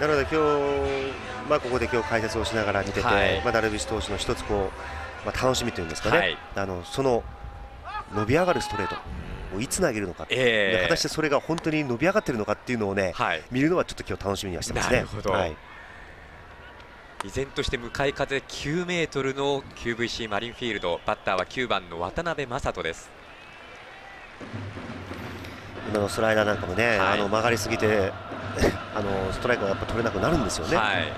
なので今日、まあ、ここで今日解説をしながら見てて、はい。まあ、ダルビッシュ投手の一つこう、まあ、楽しみというんですかね、はい。あのその伸び上がるストレートをいつ投げるのか、ええ。で果たしてそれが本当に伸び上がってるのかっていうのをね、はい。見るのはちょっと今日楽しみにはしてますね。なるほど。はい。依然として向かい風9メートルの QVC マリンフィールドバッターは9番の渡辺雅人です。今のスライダーなんかもね、はい。あの曲がりすぎて あのストライクがやっぱ取れなくなるんですよね。はい。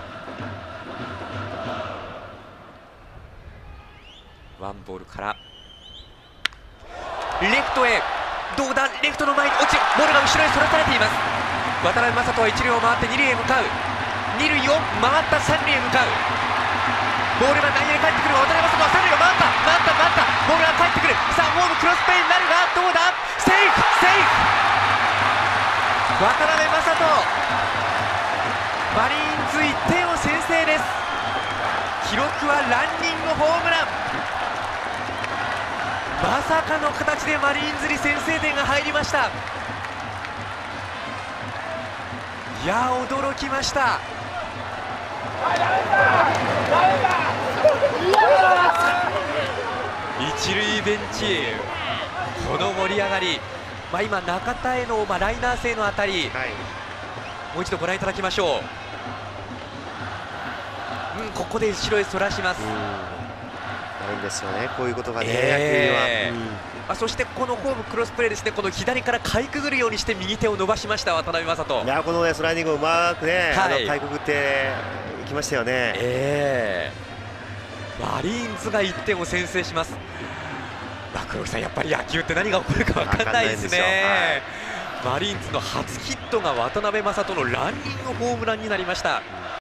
ワンボールから。レフトへ。どうだ？レフトの前に落ちボールが後ろへそらされています。渡辺雅人は一塁を回って二塁へ向かう。二塁を回った三塁へ向かう。ボールが内野に帰ってくる。渡辺雅人は三塁を回った回った回ったボールが帰ってくるさあホームクロスプレーになるがどうだセーフセーフ渡辺雅人。マリーンズ1点を先制です。記録はランニングホームラン。まさかの形でマリーンズに先制点が入りました。いや驚きました。一塁ベンチこの盛り上がり、まあ、今中田への、まあ、ライナー性の当たりはいもう一度ご覧いただきましょう。うん、ここで後ろへそらします。うんあるんですよね、こういうことがね、えー野球には。あそしてこのホームクロスプレーですね、この左からかいくぐるようにして右手を伸ばしました渡辺雅人うんい。やこのねスライディングをうまくね、はいあのかいくぐっていきましたよね。ええマリーンズが1点を先制します。まあ、黒木さん、やっぱり野球って何が起こるか分かんないですわかんないんですよね。マリーンズの初ヒットが渡辺雅人のランニングホームランになりました。